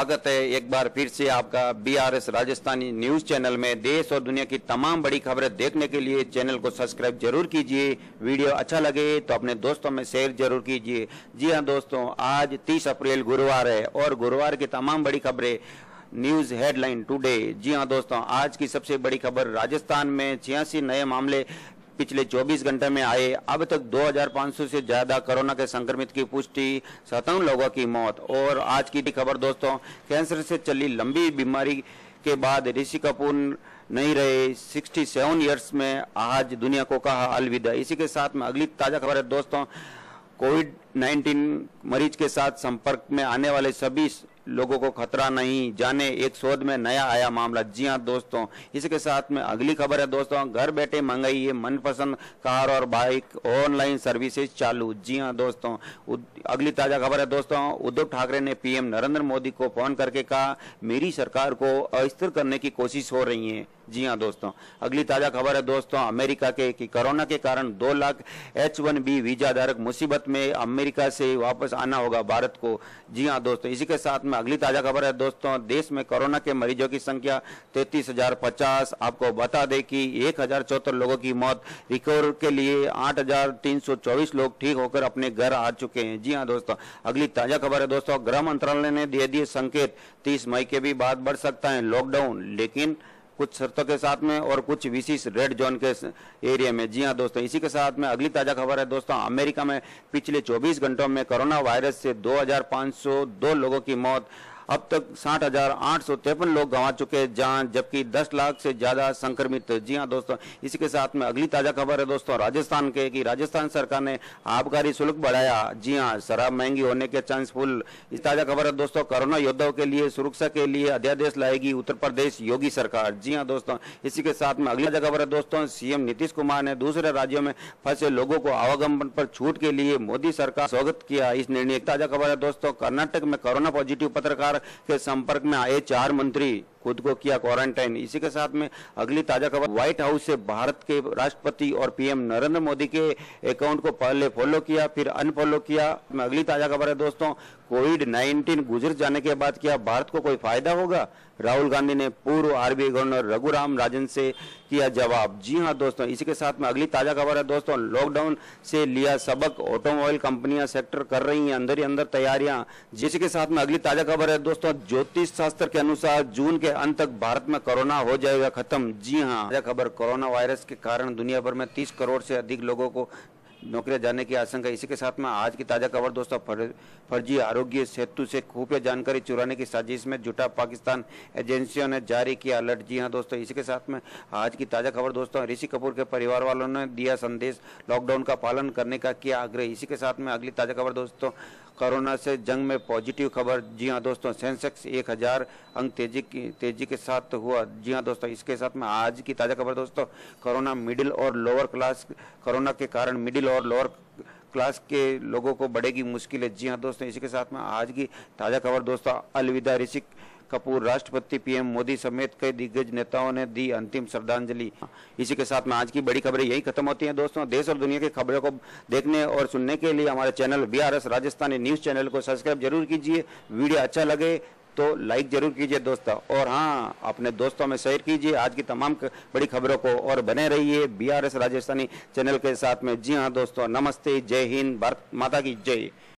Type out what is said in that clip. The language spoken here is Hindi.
स्वागत है एक बार फिर से आपका बीआरएस राजस्थानी न्यूज़ चैनल में। देश और दुनिया की तमाम बड़ी खबरें देखने के लिए चैनल को सब्सक्राइब ज़रूर कीजिए। वीडियो अच्छा लगे तो अपने दोस्तों में शेयर ज़रूर कीजिए। जी हाँ दोस्तों, आज 30 अप्रैल गुरुवार है और गुरुवार की तमाम बड़ी खबरें न्यूज़ हेडलाइन टुडे। जी हाँ दोस्तों, आज की सबसे बड़ी खबर राजस्थान में छियासी नए मामले पिछले 24 घंटे में आए अब तक 2,500 से ज़्यादा कोरोना के संक्रमित की पुष्टि सतावन लोगों की मौत। और आज की खबर दोस्तों कैंसर से चली लंबी बीमारी के बाद ऋषि कपूर नहीं रहे। 67 इयर्स में आज दुनिया को कहा अलविदा। इसी के साथ में अगली ताज़ा खबर है दोस्तों कोविड 19 मरीज़ के साथ संपर्क में आने वाले सभी लोगों को खतरा नहीं जाने एक शोध में नया आया मामला। जी हाँ दोस्तों, इसके साथ में अगली खबर है दोस्तों, घर बैठे मंगाइए मनपसंद कार और बाइक, ऑनलाइन सर्विसेज़ चालू। जी हाँ दोस्तों अगली ताज़ा खबर है दोस्तों, उद्धव ठाकरे ने पीएम नरेंद्र मोदी को फ़ोन करके कहा, मेरी सरकार को अस्थिर करने की कोशिश हो रही है। जी हाँ दोस्तों। अगली ताज़ा खबर है दोस्तों, अमेरिका के, कि कोरोना के कारण दो lakh H one B visa धारक मुसीबत में अमेरिका से वापस आना होगा भारत को। जी हाँ दोस्तों, इसी के साथ में अगली ताज़ा खबर है दोस्तों, देश में कोरोना के मरीजों की संख्या तैतीस हज़ार पचास। आपको बता दें कि एक हज़ार चौहत्तर लोगों की मौत रिकवर के लिए आठ हज़ार तीन सौ चौबीस लोग ठीक होकर अपने घर आ चुके हैं। जी हाँ दोस्तों, अगली ताज़ा खबर है दोस्तों, गृह मंत्रालय ने दे दिए संकेत, तीस मई के भी बाद बढ़ सकता है लॉकडाउन लेकिन कुछ शर्तों के साथ में और कुछ विशेष रेड जोन के एरिया में। जी हाँ दोस्तों इसी के साथ में अगली ताज़ा खबर है दोस्तों अमेरिका में पिछले 24 घंटों में कोरोना वायरस से 2,502 लोगों की मौत अब तक साठ हज़ार आठ सौ तिरपन लोग गंवा चुके हैं जान, जबकि दस लाख से ज़्यादा संक्रमित। जी हाँ दोस्तों, इसी के साथ में अगली ताज़ा खबर है दोस्तों, राजस्थान के कि राजस्थान सरकार ने आबकारी शुल्क बढ़ाया। जी हाँ शराब महँगी होने के चांस फुल। ताज़ा खबर है दोस्तों, कोरोना योद्धाओं के लिए सुरक्षा के लिए अध्यादेश लाएगी उत्तर प्रदेश योगी सरकार। जी हाँ दोस्तों, इसी के साथ में अगली ताज़ा खबर है दोस्तों, सीएम नीतीश कुमार ने दूसरे राज्यों में फंसे लोगों को आवागमन पर छूट के लिए मोदी सरकार स्वागत किया। इस निर्णय ताज़ा खबर है दोस्तों, कर्नाटक में कोरोना पॉजिटिव पत्रकार के संपर्क में आए चार मंत्री, खुद को किया क्वारंटाइन इसी के साथ में अगली ताज़ा खबर व्हाइट हाउस से भारत के राष्ट्रपति और पीएम नरेंद्र मोदी के अकाउंट को पहले फॉलो किया, फिर अनफॉलो किया। अगली ताज़ा खबर है दोस्तों कोविड 19 गुजर जाने के बाद क्या भारत को कोई फ़ायदा होगा? राहुल गांधी ने पूर्व आरबीआई गवर्नर रघुराम राजन से किया जवाब। जी हाँ दोस्तों, इसी के साथ में अगली ताज़ा खबर है दोस्तों लॉकडाउन से लिया सबक। ऑटोमोबाइल कंपनियाँ सेक्टर कर रही हैं, अंदर ही अंदर तैयारियाँ। जिसके साथ में अगली ताज़ा खबर है दोस्तों, ज्योतिष शास्त्र के अनुसार जून के अंत तक भारत में कोरोना हो जाएगा खत्म। जी हाँ खबर कोरोना वायरस के कारण दुनिया भर में तीस करोड़ से अधिक लोगों को नौकरियाँ जाने की आशंका। इसी के साथ में आज की ताज़ा खबर दोस्तों फर, फर्जी आरोग्य सेतु से खुफिया जानकारी चुराने की साजिश में जुटा पाकिस्तान एजेंसियों ने जारी किया अलर्ट। जी हाँ दोस्तों इसी के साथ में आज की ताज़ा खबर दोस्तों ऋषि कपूर के परिवार वालों ने दिया संदेश लॉकडाउन का पालन करने का किया आग्रह। इसी के साथ में अगली ताज़ा खबर दोस्तों कोरोना से जंग में पॉजिटिव खबर। जी हाँ दोस्तों सेंसेक्स एक हज़ार अंक तेज़ी की तेज़ी के साथ हुआ। जी हाँ दोस्तों इसके साथ में आज की ताज़ा खबर दोस्तों कोरोना मिडिल और लोअर क्लास कोरोना के कारण मिडिल और लोअर क्लास के लोगों को बढ़ेगी मुश्किल। जी हाँ दोस्तों, इसी के साथ में आज की ताज़ा खबर दोस्तों, अलविदा। ऋषिक कपूर, राष्ट्रपति पीएम मोदी समेत कई दिग्गज नेताओं ने दी अंतिम श्रद्धांजलि। इसी के साथ में आज की बड़ी खबरें यही खत्म होती हैं दोस्तों। देश और दुनिया की खबरों को देखने और सुनने के लिए हमारे channel B Rajasthani news channel को सब्सक्राइब ज़रूर कीजिए। वीडियो अच्छा लगे तो लाइक ज़रूर कीजिए दोस्तों। और हाँ अपने दोस्तों में शेयर कीजिए। आज की तमाम बड़ी खबरों को और बने रहिए बीआरएस राजस्थानी चैनल के साथ में। जी हाँ दोस्तों, नमस्ते, जय हिंद, भारत माता की जय।